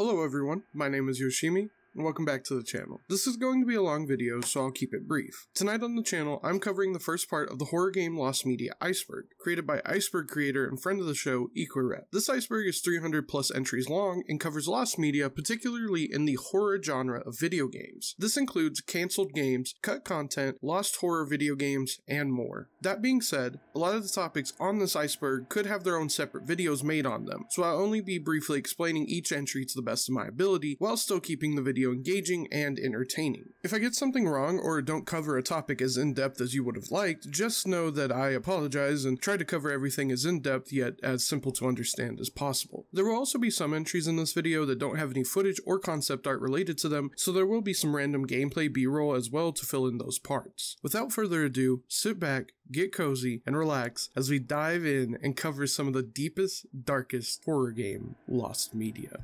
Hello everyone, my name is Yoshimi, welcome back to the channel. This is going to be a long video, so I'll keep it brief. Tonight on the channel, I'm covering the first part of the horror game Lost Media Iceberg, created by Iceberg creator and friend of the show, Equirep. This iceberg is 300 plus entries long and covers Lost Media, particularly in the horror genre of video games. This includes cancelled games, cut content, lost horror video games, and more. That being said, a lot of the topics on this iceberg could have their own separate videos made on them, so I'll only be briefly explaining each entry to the best of my ability, while still keeping the video video engaging and entertaining. If I get something wrong or don't cover a topic as in depth as you would have liked, just know that I apologize and try to cover everything as in depth yet as simple to understand as possible. There will also be some entries in this video that don't have any footage or concept art related to them, so there will be some random gameplay b-roll as well to fill in those parts. Without further ado, sit back, get cozy, and relax as we dive in and cover some of the deepest, darkest horror game, Lost Media.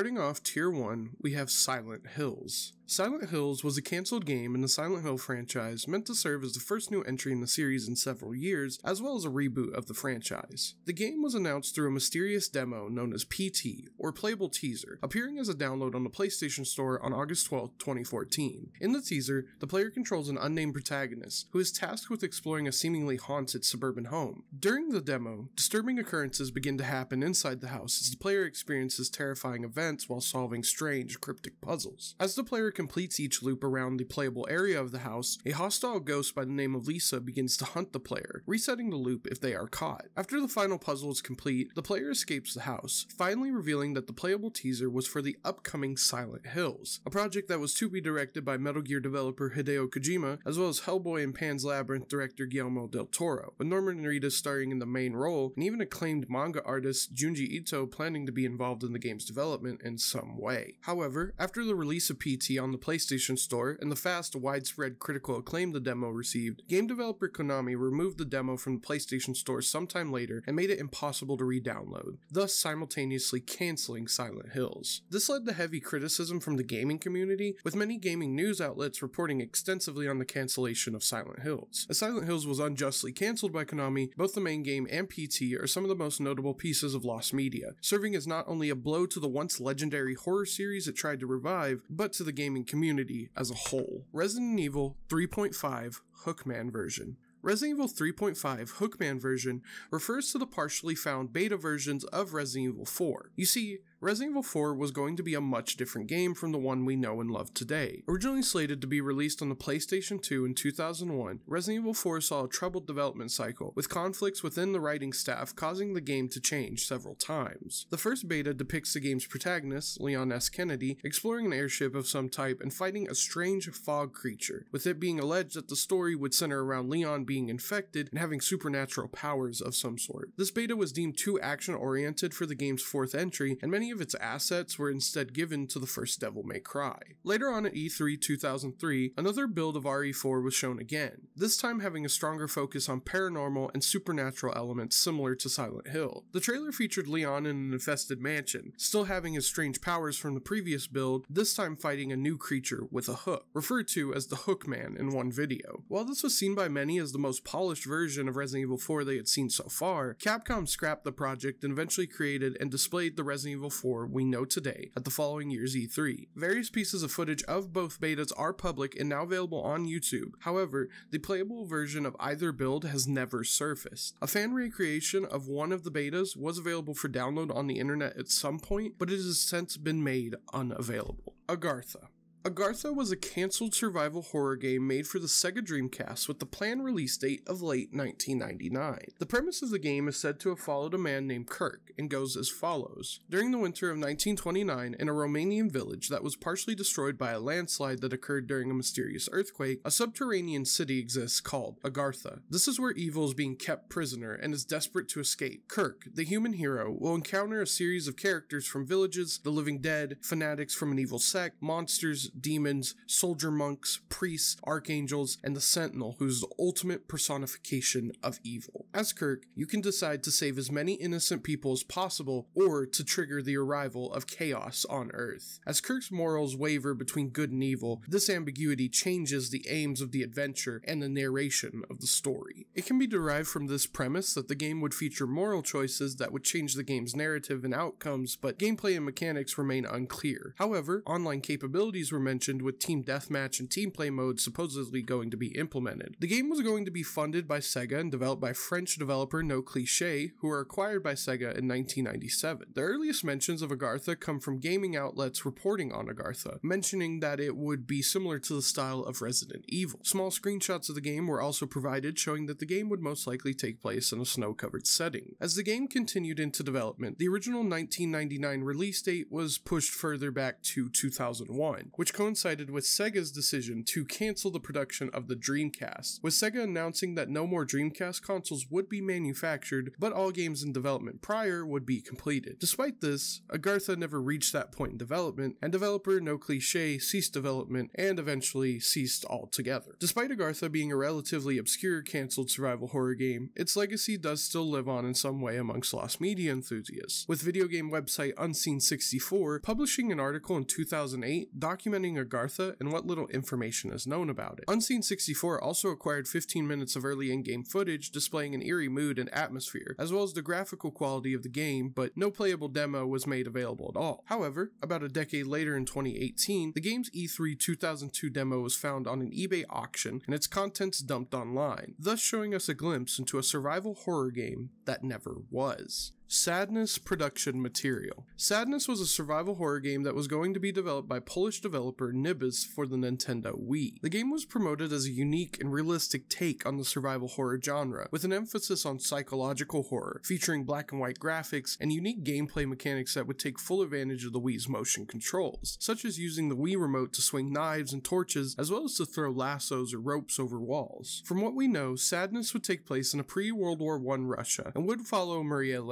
Starting off Tier 1, we have Silent Hills. Silent Hills was a cancelled game in the Silent Hill franchise meant to serve as the first new entry in the series in several years, as well as a reboot of the franchise. The game was announced through a mysterious demo known as PT, or Playable Teaser, appearing as a download on the PlayStation Store on August 12, 2014. In the teaser, the player controls an unnamed protagonist who is tasked with exploring a seemingly haunted suburban home. During the demo, disturbing occurrences begin to happen inside the house as the player experiences terrifying events while solving strange, cryptic puzzles. As the player completes each loop around the playable area of the house, a hostile ghost by the name of Lisa begins to hunt the player, resetting the loop if they are caught. After the final puzzle is complete, the player escapes the house, finally revealing that the playable teaser was for the upcoming Silent Hills, a project that was to be directed by Metal Gear developer Hideo Kojima, as well as Hellboy and Pan's Labyrinth director Guillermo del Toro, with Norman Reedus starring in the main role, and even acclaimed manga artist Junji Ito planning to be involved in the game's development in some way. However, after the release of PT on the PlayStation Store and the fast, widespread critical acclaim the demo received, game developer Konami removed the demo from the PlayStation Store sometime later and made it impossible to re-download, thus simultaneously canceling Silent Hills. This led to heavy criticism from the gaming community, with many gaming news outlets reporting extensively on the cancellation of Silent Hills. As Silent Hills was unjustly cancelled by Konami, both the main game and PT are some of the most notable pieces of lost media, serving as not only a blow to the once legendary horror series it tried to revive, but to the gaming gaming community as a whole. Resident Evil 3.5 Hookman version. Resident Evil 3.5 Hookman version refers to the partially found beta versions of Resident Evil 4. You see, Resident Evil 4 was going to be a much different game from the one we know and love today. Originally slated to be released on the PlayStation 2 in 2001, Resident Evil 4 saw a troubled development cycle, with conflicts within the writing staff causing the game to change several times. The first beta depicts the game's protagonist, Leon S. Kennedy, exploring an airship of some type and fighting a strange fog creature, with it being alleged that the story would center around Leon being infected and having supernatural powers of some sort. This beta was deemed too action oriented for the game's fourth entry, and many of its assets were instead given to the first Devil May Cry. Later on at E3 2003, another build of RE4 was shown again, this time having a stronger focus on paranormal and supernatural elements similar to Silent Hill. The trailer featured Leon in an infested mansion, still having his strange powers from the previous build, this time fighting a new creature with a hook, referred to as the Hookman in one video. While this was seen by many as the most polished version of Resident Evil 4 they had seen so far, Capcom scrapped the project and eventually created and displayed the Resident Evil 4 we know today at the following year's E3. Various pieces of footage of both betas are public and now available on YouTube. However, the playable version of either build has never surfaced. A fan recreation of one of the betas was available for download on the internet at some point, but it has since been made unavailable. Agartha. Agartha was a cancelled survival horror game made for the Sega Dreamcast with the planned release date of late 1999. The premise of the game is said to have followed a man named Kirk and goes as follows. During the winter of 1929, in a Romanian village that was partially destroyed by a landslide that occurred during a mysterious earthquake, a subterranean city exists called Agartha. This is where evil is being kept prisoner and is desperate to escape. Kirk, the human hero, will encounter a series of characters from villages, the living dead, fanatics from an evil sect, monsters, demons, soldier monks, priests, archangels, and the Sentinel, who's the ultimate personification of evil. As Kirk, you can decide to save as many innocent people as possible or to trigger the arrival of chaos on Earth. As Kirk's morals waver between good and evil, this ambiguity changes the aims of the adventure and the narration of the story. It can be derived from this premise that the game would feature moral choices that would change the game's narrative and outcomes, but gameplay and mechanics remain unclear. However, online capabilities were were mentioned with Team Deathmatch and Team Play mode supposedly going to be implemented. The game was going to be funded by Sega and developed by French developer No Cliche, who were acquired by Sega in 1997. The earliest mentions of Agartha come from gaming outlets reporting on Agartha, mentioning that it would be similar to the style of Resident Evil. Small screenshots of the game were also provided showing that the game would most likely take place in a snow-covered setting. As the game continued into development, the original 1999 release date was pushed further back to 2001, which which coincided with Sega's decision to cancel the production of the Dreamcast, with Sega announcing that no more Dreamcast consoles would be manufactured, but all games in development prior would be completed. Despite this, Agartha never reached that point in development, and developer No Cliche ceased development and eventually ceased altogether. Despite Agartha being a relatively obscure cancelled survival horror game, its legacy does still live on in some way amongst lost media enthusiasts, with video game website Unseen64 publishing an article in 2008 documenting Agartha and what little information is known about it. Unseen 64 also acquired 15 minutes of early in-game footage displaying an eerie mood and atmosphere, as well as the graphical quality of the game, but no playable demo was made available at all. However, about a decade later in 2018, the game's E3 2002 demo was found on an eBay auction and its contents dumped online, thus showing us a glimpse into a survival horror game that never was. Sadness production material. Sadness was a survival horror game that was going to be developed by Polish developer Nibris for the Nintendo Wii. The game was promoted as a unique and realistic take on the survival horror genre, with an emphasis on psychological horror, featuring black and white graphics and unique gameplay mechanics that would take full advantage of the Wii's motion controls, such as using the Wii remote to swing knives and torches, as well as to throw lassos or ropes over walls. From what we know, Sadness would take place in a pre-World War I Russia and would follow Maria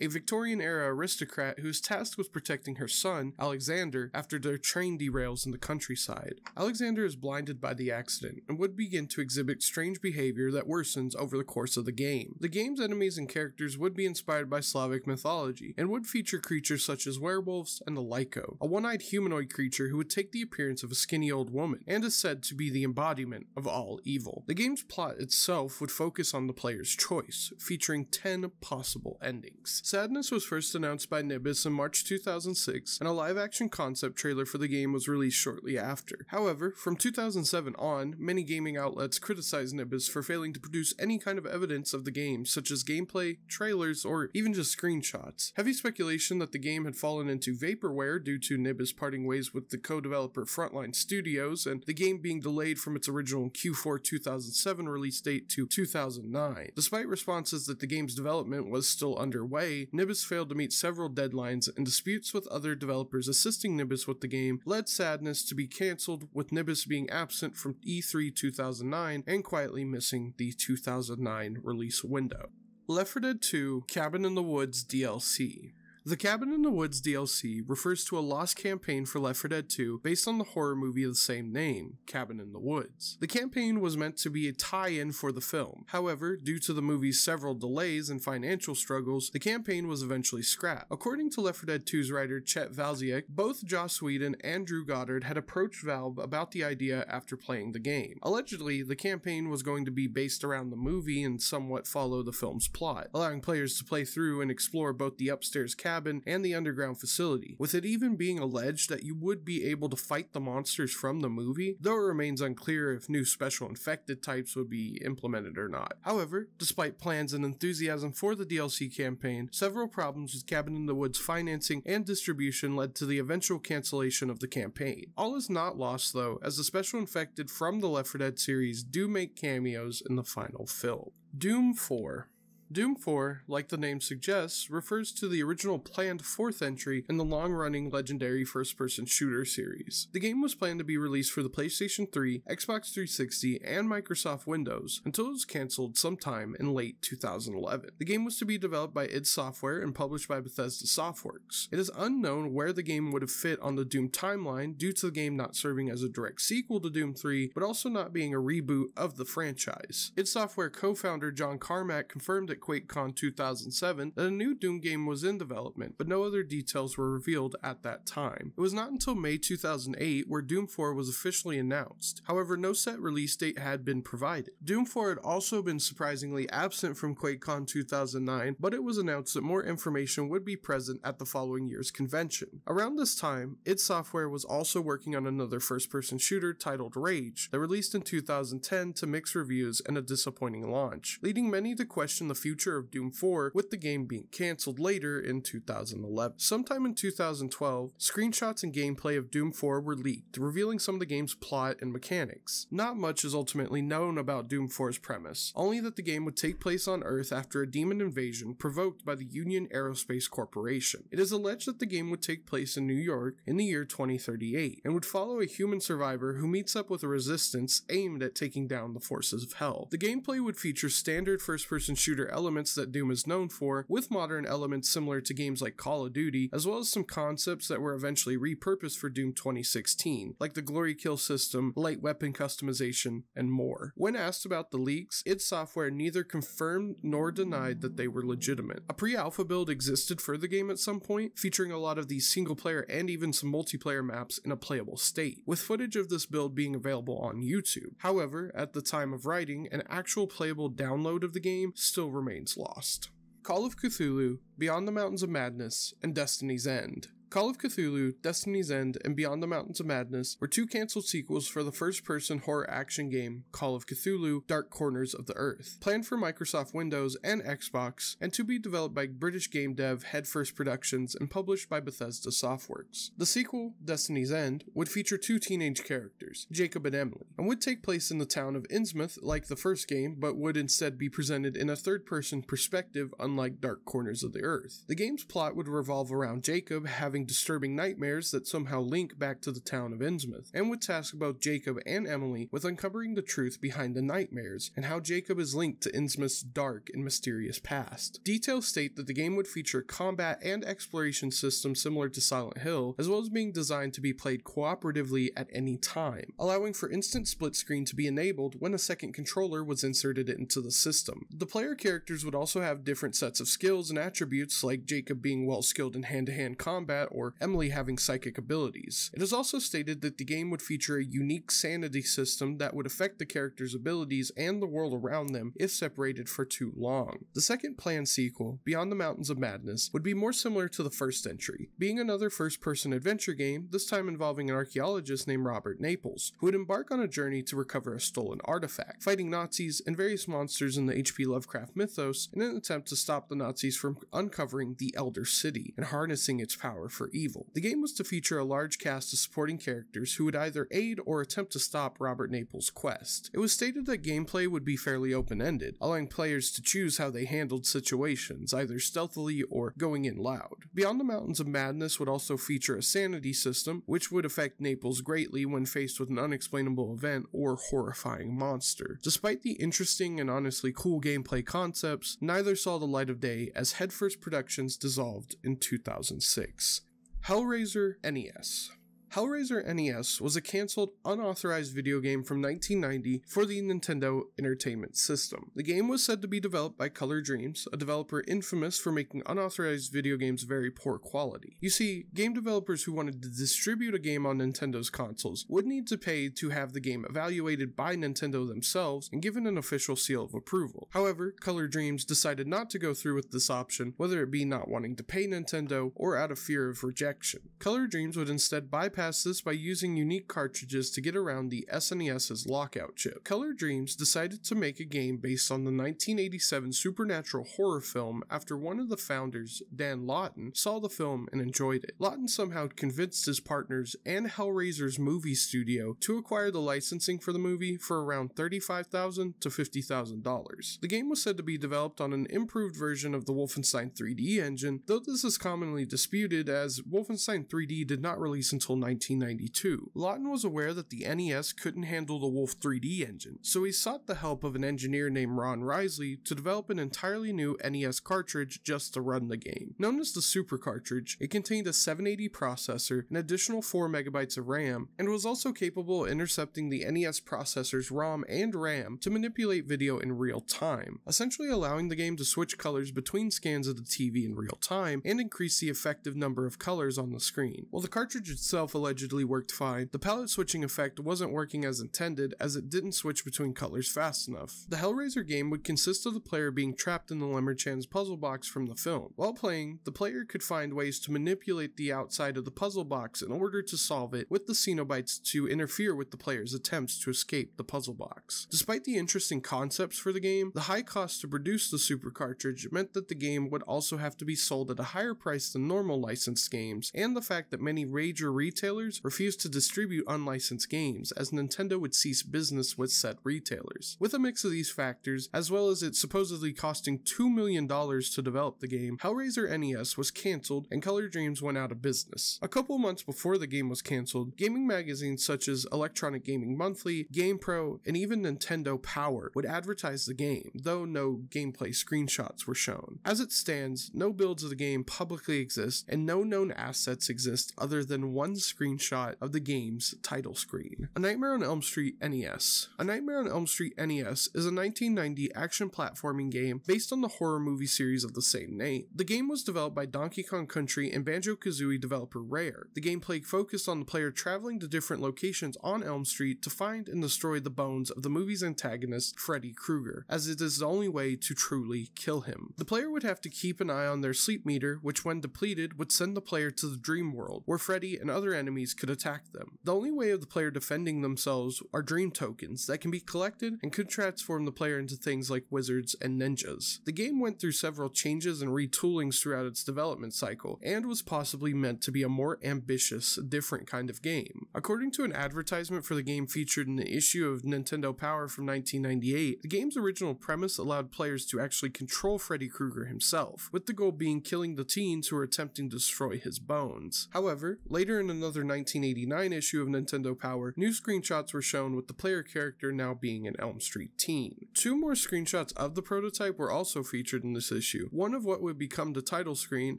A Victorian era aristocrat who is tasked with protecting her son, Alexander, after their train derails in the countryside. Alexander is blinded by the accident and would begin to exhibit strange behavior that worsens over the course of the game. The game's enemies and characters would be inspired by Slavic mythology and would feature creatures such as werewolves and the Likho, a one-eyed humanoid creature who would take the appearance of a skinny old woman and is said to be the embodiment of all evil. The game's plot itself would focus on the player's choice, featuring 10 possible endings. Sadness was first announced by Nibris in March 2006, and a live action concept trailer for the game was released shortly after. However, from 2007 on, many gaming outlets criticized Nibris for failing to produce any kind of evidence of the game, such as gameplay, trailers, or even just screenshots. Heavy speculation that the game had fallen into vaporware due to Nibris parting ways with the co developer Frontline Studios, and the game being delayed from its original Q4 2007 release date to 2009. Despite responses that the game's development was still underway, way, Nibris failed to meet several deadlines, and disputes with other developers assisting Nibris with the game led Sadness to be cancelled, with Nibris being absent from E3 2009 and quietly missing the 2009 release window. Left 4 Dead 2 Cabin in the Woods DLC. The Cabin in the Woods DLC refers to a lost campaign for Left 4 Dead 2 based on the horror movie of the same name, Cabin in the Woods. The campaign was meant to be a tie-in for the film. However, due to the movie's several delays and financial struggles, the campaign was eventually scrapped. According to Left 4 Dead 2's writer Chet Faliszek, both Joss Whedon and Drew Goddard had approached Valve about the idea after playing the game. Allegedly, the campaign was going to be based around the movie and somewhat follow the film's plot, allowing players to play through and explore both the upstairs cabin cabin and the underground facility, with it even being alleged that you would be able to fight the monsters from the movie, though it remains unclear if new special infected types would be implemented or not. However, despite plans and enthusiasm for the DLC campaign, several problems with Cabin in the Woods financing and distribution led to the eventual cancellation of the campaign. All is not lost though, as the special infected from the Left 4 Dead series do make cameos in the final film. Doom 4 Doom 4, like the name suggests, refers to the original planned fourth entry in the long running legendary first person shooter series. The game was planned to be released for the PlayStation 3, Xbox 360, and Microsoft Windows until it was cancelled sometime in late 2011. The game was to be developed by id Software and published by Bethesda Softworks. It is unknown where the game would have fit on the Doom timeline due to the game not serving as a direct sequel to Doom 3, but also not being a reboot of the franchise. id Software co founder John Carmack confirmed that QuakeCon 2007 that a new Doom game was in development, but no other details were revealed at that time. It was not until May 2008 where Doom 4 was officially announced. However, no set release date had been provided. Doom 4 had also been surprisingly absent from QuakeCon 2009, but it was announced that more information would be present at the following year's convention. Around this time, id Software was also working on another first person shooter titled Rage that released in 2010 to mixed reviews and a disappointing launch, leading many to question the future future of Doom 4, with the game being cancelled later in 2011. Sometime in 2012, screenshots and gameplay of Doom 4 were leaked, revealing some of the game's plot and mechanics. Not much is ultimately known about Doom 4's premise, only that the game would take place on Earth after a demon invasion provoked by the Union Aerospace Corporation. It is alleged that the game would take place in New York in the year 2038 and would follow a human survivor who meets up with a resistance aimed at taking down the forces of hell. The gameplay would feature standard first person shooter elements that Doom is known for, with modern elements similar to games like Call of Duty, as well as some concepts that were eventually repurposed for Doom 2016, like the Glory Kill system, light weapon customization, and more. When asked about the leaks, id Software neither confirmed nor denied that they were legitimate. A pre alpha build existed for the game at some point, featuring a lot of these single player and even some multiplayer maps in a playable state, with footage of this build being available on YouTube. However, at the time of writing, an actual playable download of the game still remains lost. Call of Cthulhu, Beyond the Mountains of Madness, and Destiny's End Call of Cthulhu, Destiny's End, and Beyond the Mountains of Madness were two cancelled sequels for the first person horror action game Call of Cthulhu Dark Corners of the Earth, planned for Microsoft Windows and Xbox, and to be developed by British game dev Headfirst Productions and published by Bethesda Softworks. The sequel, Destiny's End, would feature two teenage characters, Jacob and Emily, and would take place in the town of Innsmouth like the first game, but would instead be presented in a third person perspective unlike Dark Corners of the Earth. The game's plot would revolve around Jacob having disturbing nightmares that somehow link back to the town of Innsmouth, and would task both Jacob and Emily with uncovering the truth behind the nightmares and how Jacob is linked to Innsmouth's dark and mysterious past. Details state that the game would feature combat and exploration systems similar to Silent Hill, as well as being designed to be played cooperatively at any time, allowing for instant split screen to be enabled when a second controller was inserted into the system. The player characters would also have different sets of skills and attributes, like Jacob being well skilled in hand to hand combat or Emily having psychic abilities. It is also stated that the game would feature a unique sanity system that would affect the characters' abilities and the world around them if separated for too long. The second planned sequel, Beyond the Mountains of Madness, would be more similar to the first entry, being another first person adventure game, this time involving an archaeologist named Robert Naples, who would embark on a journey to recover a stolen artifact, fighting Nazis and various monsters in the H.P. Lovecraft mythos in an attempt to stop the Nazis from uncovering the Elder City and harnessing its power for evil. The game was to feature a large cast of supporting characters who would either aid or attempt to stop Robert Naples' quest. It was stated that gameplay would be fairly open ended, allowing players to choose how they handled situations, either stealthily or going in loud. Beyond the Mountains of Madness would also feature a sanity system, which would affect Naples greatly when faced with an unexplainable event or horrifying monster. Despite the interesting and honestly cool gameplay concepts, neither saw the light of day as Headfirst Productions dissolved in 2006. Hellraiser NES. Hellraiser NES was a cancelled, unauthorized video game from 1990 for the Nintendo Entertainment System. The game was said to be developed by Color Dreams, a developer infamous for making unauthorized video games very poor quality. You see, game developers who wanted to distribute a game on Nintendo's consoles would need to pay to have the game evaluated by Nintendo themselves and given an official seal of approval. However, Color Dreams decided not to go through with this option, whether it be not wanting to pay Nintendo or out of fear of rejection. Color Dreams would instead bypass this by using unique cartridges to get around the SNES's lockout chip. Color Dreams decided to make a game based on the 1987 supernatural horror film after one of the founders, Dan Lawton, saw the film and enjoyed it. Lawton somehow convinced his partners and Hellraiser's movie studio to acquire the licensing for the movie for around 35,000 to $50,000. The game was said to be developed on an improved version of the Wolfenstein 3D engine, though this is commonly disputed as Wolfenstein 3D did not release until 1992. Lawton was aware that the NES couldn't handle the Wolf 3D engine, so he sought the help of an engineer named Ron Risley to develop an entirely new NES cartridge just to run the game. Known as the Super Cartridge, it contained a 780 processor, an additional 4 megabytes of RAM, and was also capable of intercepting the NES processor's ROM and RAM to manipulate video in real time, essentially allowing the game to switch colors between scans of the TV in real time and increase the effective number of colors on the screen. While the cartridge itself allegedly worked fine, the palette switching effect wasn't working as intended as it didn't switch between colors fast enough. The Hellraiser game would consist of the player being trapped in the Lemarchand's puzzle box from the film. While playing, the player could find ways to manipulate the outside of the puzzle box in order to solve it with the Cenobites to interfere with the player's attempts to escape the puzzle box. Despite the interesting concepts for the game, the high cost to produce the Super cartridge meant that the game would also have to be sold at a higher price than normal licensed games, and the fact that many major retailers refused to distribute unlicensed games, as Nintendo would cease business with said retailers. With a mix of these factors, as well as it supposedly costing $2 million to develop the game, Hellraiser NES was cancelled and Color Dreams went out of business. A couple months before the game was cancelled, gaming magazines such as Electronic Gaming Monthly, GamePro, and even Nintendo Power would advertise the game, though no gameplay screenshots were shown. As it stands, no builds of the game publicly exist, and no known assets exist other than one screenshot of the game's title screen. A Nightmare on Elm Street NES. A Nightmare on Elm Street NES is a 1990 action platforming game based on the horror movie series of the same name. The game was developed by Donkey Kong Country and Banjo Kazooie developer Rare. The gameplay focused on the player traveling to different locations on Elm Street to find and destroy the bones of the movie's antagonist, Freddy Krueger, as it is the only way to truly kill him. The player would have to keep an eye on their sleep meter, which when depleted would send the player to the dream world, where Freddy and other enemies could attack them. The only way of the player defending themselves are dream tokens that can be collected and could transform the player into things like wizards and ninjas. The game went through several changes and retoolings throughout its development cycle, and was possibly meant to be a more ambitious, different kind of game. According to an advertisement for the game featured in the issue of Nintendo Power from 1998, the game's original premise allowed players to actually control Freddy Krueger himself, with the goal being killing the teens who were attempting to destroy his bones. However, later in another 1989 issue of Nintendo Power, new screenshots were shown with the player character now being an Elm Street teen. Two more screenshots of the prototype were also featured in this issue, one of what would become the title screen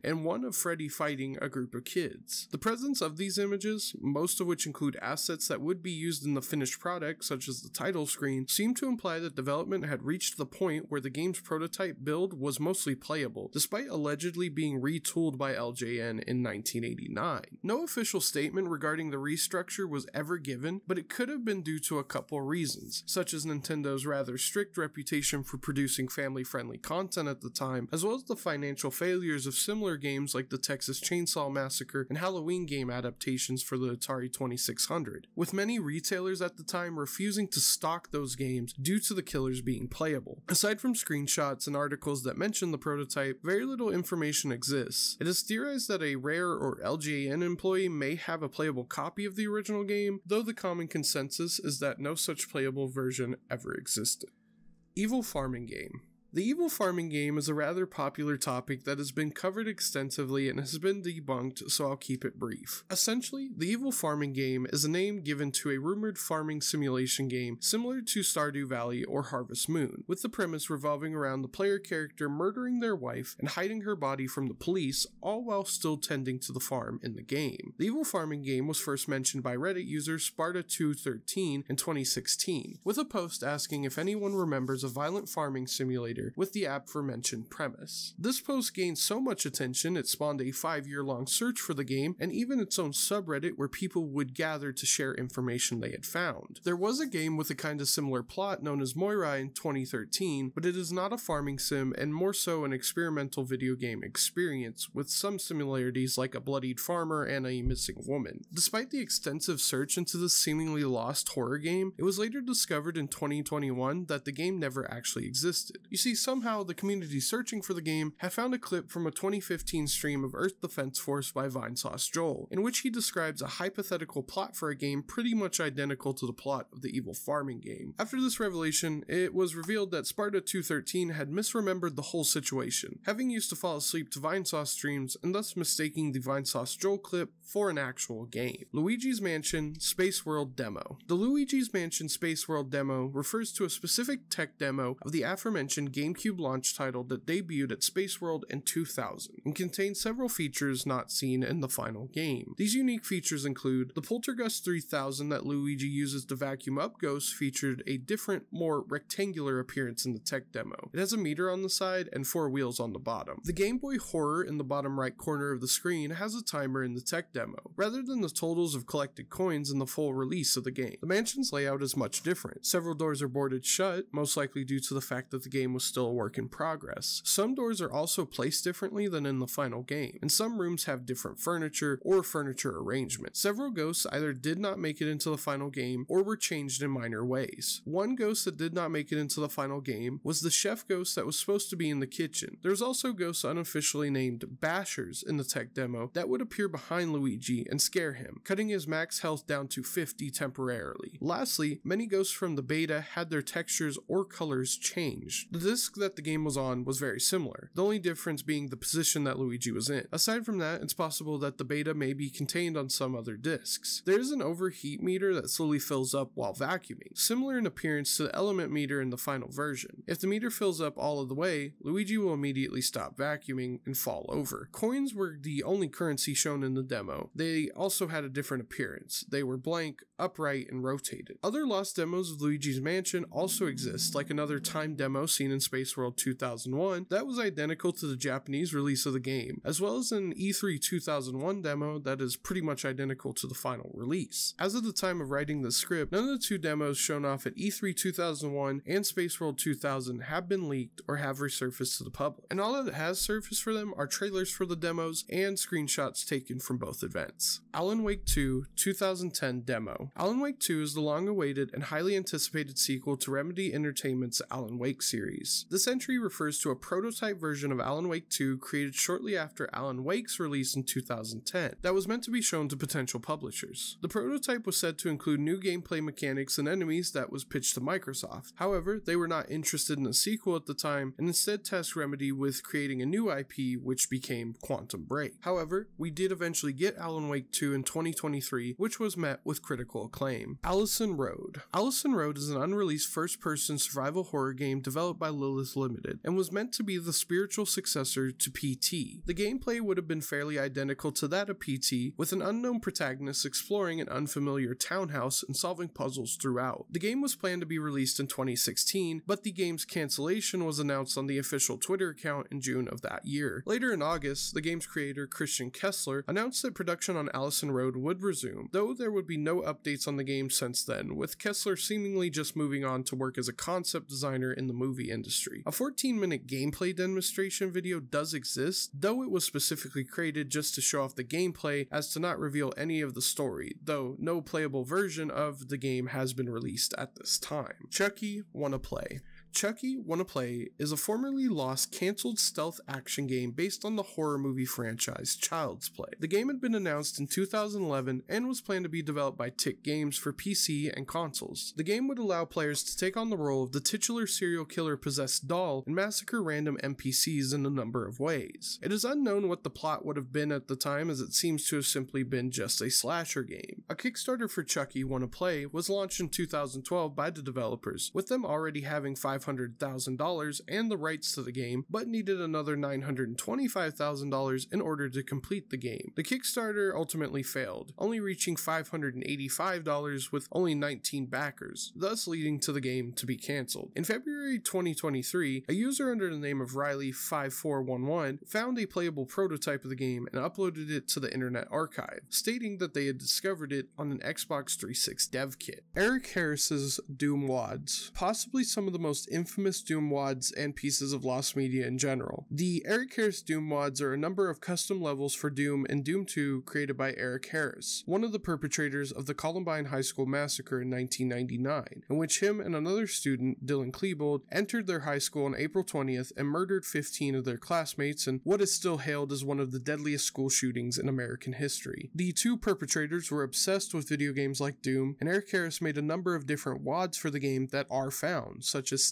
and one of Freddy fighting a group of kids. The presence of these images, most of which include assets that would be used in the finished product, such as the title screen, seemed to imply that development had reached the point where the game's prototype build was mostly playable, despite allegedly being retooled by LJN in 1989. No official statement regarding the restructure was ever given, but it could have been due to a couple reasons, such as Nintendo's rather strict reputation for producing family friendly content at the time, as well as the financial failures of similar games like the Texas Chainsaw Massacre and Halloween game adaptations for the Atari 2600, with many retailers at the time refusing to stock those games due to the killers being playable. Aside from screenshots and articles that mention the prototype, very little information exists. It is theorized that a Rare or LJN employee may have a playable copy of the original game, though the common consensus is that no such playable version ever existed. Evil Farming Game The evil farming game is a rather popular topic that has been covered extensively and has been debunked, so I'll keep it brief. Essentially, the evil farming game is a name given to a rumored farming simulation game similar to Stardew Valley or Harvest Moon, with the premise revolving around the player character murdering their wife and hiding her body from the police, all while still tending to the farm in the game. The evil farming game was first mentioned by Reddit user Sparta213 in 2016, with a post asking if anyone remembers a violent farming simulator with the aforementioned premise. This post gained so much attention it spawned a five year long search for the game and even its own subreddit where people would gather to share information they had found. There was a game with a kind of similar plot known as Moira in 2013, but it is not a farming sim and more so an experimental video game experience with some similarities like a bloodied farmer and a missing woman. Despite the extensive search into this seemingly lost horror game, it was later discovered in 2021 that the game never actually existed. You see, somehow the community searching for the game had found a clip from a 2015 stream of Earth Defense Force by Vinesauce Joel, in which he describes a hypothetical plot for a game pretty much identical to the plot of the evil farming game. After this revelation, it was revealed that Sparta 213 had misremembered the whole situation, having used to fall asleep to Vinesauce streams and thus mistaking the Vinesauce Joel clip for an actual game. Luigi's Mansion Space World Demo. The Luigi's Mansion Space World demo refers to a specific tech demo of the aforementioned GameCube launch title that debuted at Space World in 2000 and contains several features not seen in the final game. These unique features include the Poltergust 3000 that Luigi uses to vacuum up ghosts featured a different, more rectangular appearance in the tech demo. It has a meter on the side and four wheels on the bottom. The Game Boy Horror in the bottom right corner of the screen has a timer in the tech demo, rather than the totals of collected coins in the full release of the game. The mansion's layout is much different. Several doors are boarded shut, most likely due to the fact that the game was still a work in progress. Some doors are also placed differently than in the final game, and some rooms have different furniture or furniture arrangement. Several ghosts either did not make it into the final game or were changed in minor ways. One ghost that did not make it into the final game was the chef ghost that was supposed to be in the kitchen. There's also ghosts unofficially named Bashers in the tech demo that would appear behind Luigi and scare him, cutting his max health down to 50 temporarily. Lastly, many ghosts from the beta had their textures or colors changed. The disc that the game was on was very similar, the only difference being the position that Luigi was in. Aside from that, it's possible that the beta may be contained on some other discs. There is an overheat meter that slowly fills up while vacuuming, similar in appearance to the element meter in the final version. If the meter fills up all of the way, Luigi will immediately stop vacuuming and fall over. Coins were the only currency shown in the demo. They also had a different appearance. They were blank, upright, and rotated. Other lost demos of Luigi's Mansion also exist, like another time demo seen in Space World 2001 that was identical to the Japanese release of the game, as well as an E3 2001 demo that is pretty much identical to the final release. As of the time of writing the script, none of the two demos shown off at E3 2001 and Space World 2000 have been leaked or have resurfaced to the public, and all that has surfaced for them are trailers for the demos and screenshots taken from both events. Alan Wake 2 2010 demo. Alan Wake 2 is the long awaited and highly anticipated sequel to Remedy Entertainment's Alan Wake series. This entry refers to a prototype version of Alan Wake 2 created shortly after Alan Wake's release in 2010 that was meant to be shown to potential publishers. The prototype was said to include new gameplay mechanics and enemies that was pitched to Microsoft. However, they were not interested in a sequel at the time and instead tasked Remedy with creating a new IP which became Quantum Break. However, we did eventually get Alan Wake 2 in 2023, which was met with critical acclaim. Allison Road. Allison Road is an unreleased first person survival horror game developed by Limited and was meant to be the spiritual successor to PT. The gameplay would have been fairly identical to that of PT, with an unknown protagonist exploring an unfamiliar townhouse and solving puzzles throughout. The game was planned to be released in 2016, but the game's cancellation was announced on the official Twitter account in June of that year. Later in August, the game's creator Christian Kessler announced that production on Allison Road would resume, though there would be no updates on the game since then, with Kessler seemingly just moving on to work as a concept designer in the movie industry. A 14 minute gameplay demonstration video does exist, though it was specifically created just to show off the gameplay as to not reveal any of the story, though no playable version of the game has been released at this time. Chucky Wanna Play Chucky Wanna Play is a formerly lost cancelled stealth action game based on the horror movie franchise Child's Play. The game had been announced in 2011 and was planned to be developed by Tick Games for PC and consoles. The game would allow players to take on the role of the titular serial killer possessed doll and massacre random NPCs in a number of ways. It is unknown what the plot would have been at the time as it seems to have simply been just a slasher game. A Kickstarter for Chucky Wanna Play was launched in 2012 by the developers, with them already having 5 $500,000 and the rights to the game, but needed another $925,000 in order to complete the game. The Kickstarter ultimately failed, only reaching $585 with only 19 backers, thus leading to the game to be cancelled. In February 2023, a user under the name of Riley5411 found a playable prototype of the game and uploaded it to the Internet Archive, stating that they had discovered it on an Xbox 360 dev kit. Eric Harris's Doom Wads, possibly some of the most infamous Doom wads and pieces of lost media in general. The Eric Harris Doom wads are a number of custom levels for Doom and Doom 2 created by Eric Harris, one of the perpetrators of the Columbine High School massacre in 1999, in which him and another student, Dylan Klebold, entered their high school on April 20th and murdered 15 of their classmates in what is still hailed as one of the deadliest school shootings in American history. The two perpetrators were obsessed with video games like Doom, and Eric Harris made a number of different wads for the game that are found, such as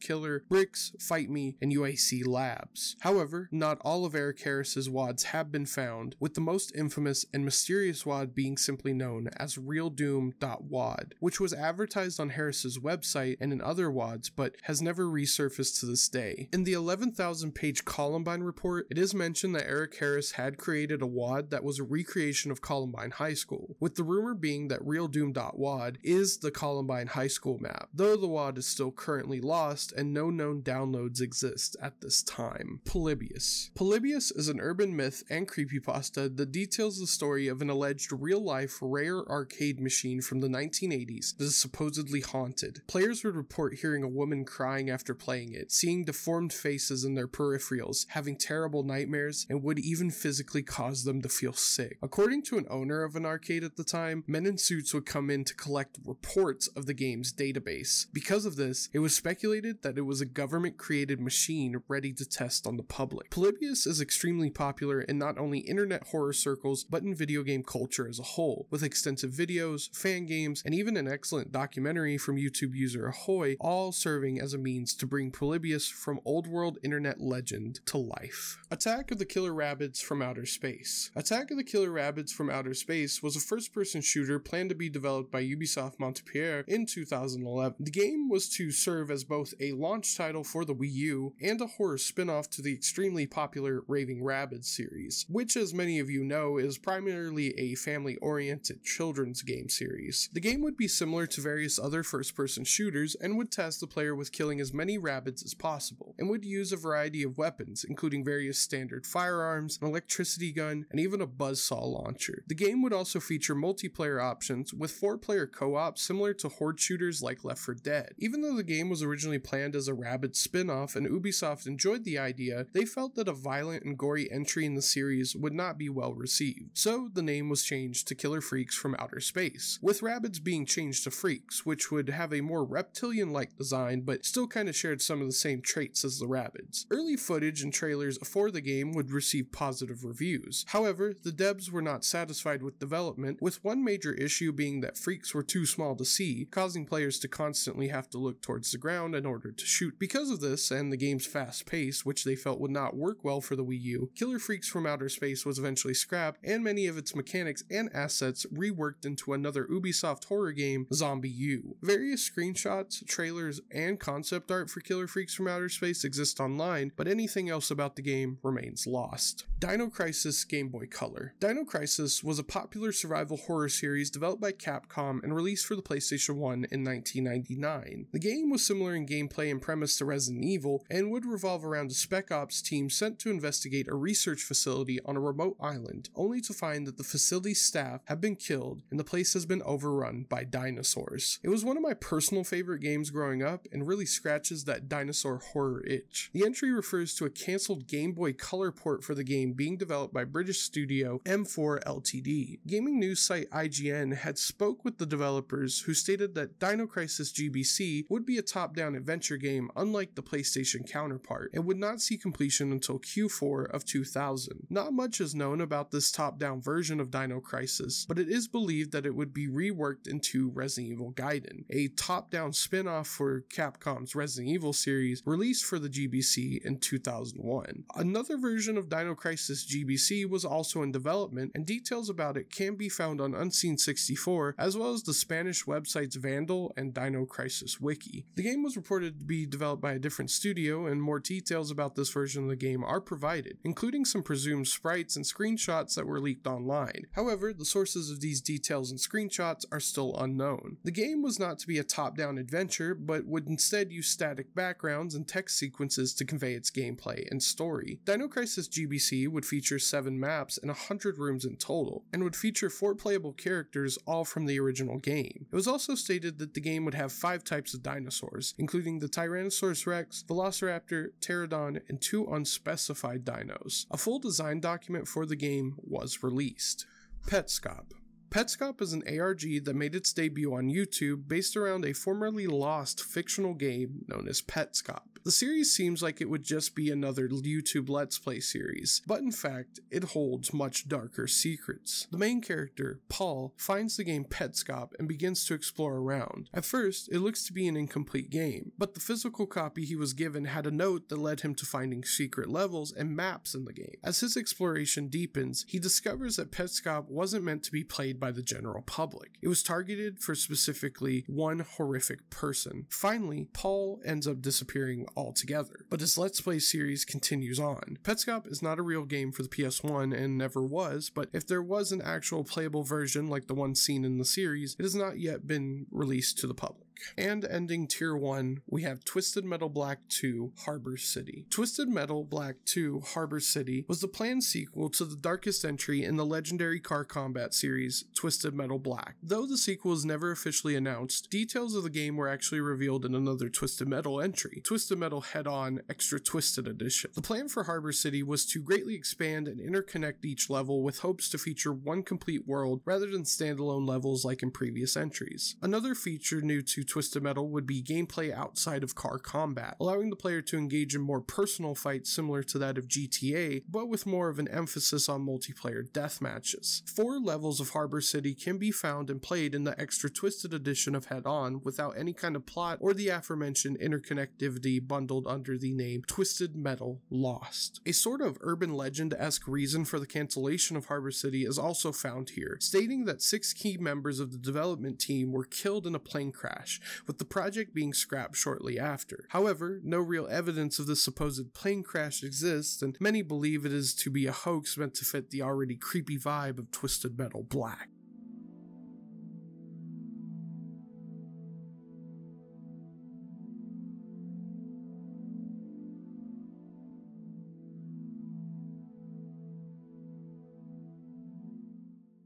Killer, Bricks, Fight Me, and UAC Labs. However, not all of Eric Harris's wads have been found, with the most infamous and mysterious wad being simply known as RealDoom.wad, which was advertised on Harris's website and in other wads, but has never resurfaced to this day. In the 11,000 page Columbine report, it is mentioned that Eric Harris had created a wad that was a recreation of Columbine High School, with the rumor being that RealDoom.wad is the Columbine High School map, though the wad is still currently lost and no known downloads exist at this time. Polybius. Polybius is an urban myth and creepypasta that details the story of an alleged real life rare arcade machine from the 1980s that is supposedly haunted. Players would report hearing a woman crying after playing it, seeing deformed faces in their peripherals, having terrible nightmares, and would even physically cause them to feel sick. According to an owner of an arcade at the time, men in suits would come in to collect reports of the game's database. Because of this, it was speculated that it was a government created machine ready to test on the public. Polybius is extremely popular in not only internet horror circles, but in video game culture as a whole, with extensive videos, fan games, and even an excellent documentary from YouTube user Ahoy, all serving as a means to bring Polybius from old world internet legend to life. Attack of the Killer Rabbids from Outer Space. Attack of the Killer Rabbids from Outer Space was a first person shooter planned to be developed by Ubisoft Montpellier in 2011. The game was to serve as as both a launch title for the Wii U and a horror spin off to the extremely popular Raving Rabbids series, which, as many of you know, is primarily a family oriented children's game series. The game would be similar to various other first person shooters and would test the player with killing as many rabbits as possible, and would use a variety of weapons, including various standard firearms, an electricity gun, and even a buzzsaw launcher. The game would also feature multiplayer options with four player co op similar to horde shooters like Left 4 Dead. Even though the game was originally planned as a Rabbids spin off and Ubisoft enjoyed the idea, they felt that a violent and gory entry in the series would not be well received. So the name was changed to Killer Freaks from Outer Space, with Rabbids being changed to Freaks, which would have a more reptilian like design but still kind of shared some of the same traits as the Rabbids. Early footage and trailers for the game would receive positive reviews. However, the devs were not satisfied with development, with one major issue being that Freaks were too small to see, causing players to constantly have to look towards the ground ground in order to shoot. Because of this, and the game's fast pace, which they felt would not work well for the Wii U, Killer Freaks from Outer Space was eventually scrapped, and many of its mechanics and assets reworked into another Ubisoft horror game, ZombiU. Various screenshots, trailers, and concept art for Killer Freaks from Outer Space exist online, but anything else about the game remains lost. Dino Crisis Game Boy Color. Dino Crisis was a popular survival horror series developed by Capcom and released for the PlayStation 1 in 1999. The game was similar similar in gameplay and premise to Resident Evil, and would revolve around a Spec Ops team sent to investigate a research facility on a remote island, only to find that the facility's staff have been killed and the place has been overrun by dinosaurs. It was one of my personal favorite games growing up and really scratches that dinosaur horror itch. The entry refers to a cancelled Game Boy Color port for the game being developed by British studio M4 Ltd. Gaming news site IGN had spoke with the developers who stated that Dino Crisis GBC would be a top top down adventure game unlike the PlayStation counterpart and would not see completion until Q4 of 2000. Not much is known about this top down version of Dino Crisis, but it is believed that it would be reworked into Resident Evil Gaiden, a top down spin off for Capcom's Resident Evil series released for the GBC in 2001. Another version of Dino Crisis GBC was also in development, and details about it can be found on Unseen 64, as well as the Spanish websites Vandal and Dino Crisis Wiki. The game was reported to be developed by a different studio, and more details about this version of the game are provided, including some presumed sprites and screenshots that were leaked online. However, the sources of these details and screenshots are still unknown. The game was not to be a top down adventure, but would instead use static backgrounds and text sequences to convey its gameplay and story. Dino Crisis GBC would feature 7 maps and 100 rooms in total, and would feature 4 playable characters all from the original game. It was also stated that the game would have 5 types of dinosaurs, including the Tyrannosaurus Rex, Velociraptor, Pterodon, and two unspecified dinos. A full design document for the game was released. Petscop. Petscop is an ARG that made its debut on YouTube based around a formerly lost fictional game known as Petscop. The series seems like it would just be another YouTube Let's Play series, but in fact, it holds much darker secrets. The main character, Paul, finds the game Petscop and begins to explore around. At first, it looks to be an incomplete game, but the physical copy he was given had a note that led him to finding secret levels and maps in the game. As his exploration deepens, he discovers that Petscop wasn't meant to be played by the general public. It was targeted for specifically one horrific person. Finally, Paul ends up disappearing altogether. But his Let's Play series continues on. Petscop is not a real game for the PS1 and never was, but if there was an actual playable version like the one seen in the series, it has not yet been released to the public. And ending tier 1, we have Twisted Metal Black 2 Harbor City. Twisted Metal Black 2 Harbor City was the planned sequel to the darkest entry in the legendary car combat series Twisted Metal Black. Though the sequel was never officially announced, details of the game were actually revealed in another Twisted Metal entry, Twisted Metal Head On Extra Twisted Edition. The plan for Harbor City was to greatly expand and interconnect each level with hopes to feature one complete world rather than standalone levels like in previous entries. Another feature new to Twisted Metal would be gameplay outside of car combat, allowing the player to engage in more personal fights similar to that of GTA, but with more of an emphasis on multiplayer death matches. Four levels of Harbor City can be found and played in the extra Twisted edition of Head On without any kind of plot or the aforementioned interconnectivity bundled under the name Twisted Metal Lost. A sort of urban legend esque reason for the cancellation of Harbor City is also found here, stating that six key members of the development team were killed in a plane crash, with the project being scrapped shortly after. However, no real evidence of the supposed plane crash exists, and many believe it is to be a hoax meant to fit the already creepy vibe of Twisted Metal Black.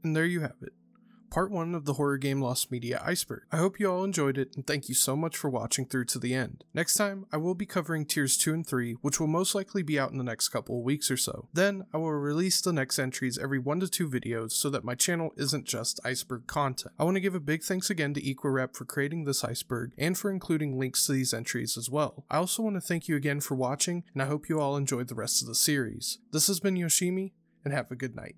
And there you have it part one of the horror game Lost Media Iceberg. I hope you all enjoyed it and thank you so much for watching through to the end. Next time, I will be covering tiers 2 and 3, which will most likely be out in the next couple weeks or so. Then, I will release the next entries every 1 to 2 videos so that my channel isn't just iceberg content. I want to give a big thanks again to EquiRep for creating this iceberg and for including links to these entries as well. I also want to thank you again for watching and I hope you all enjoyed the rest of the series. This has been Yoshimi and have a good night.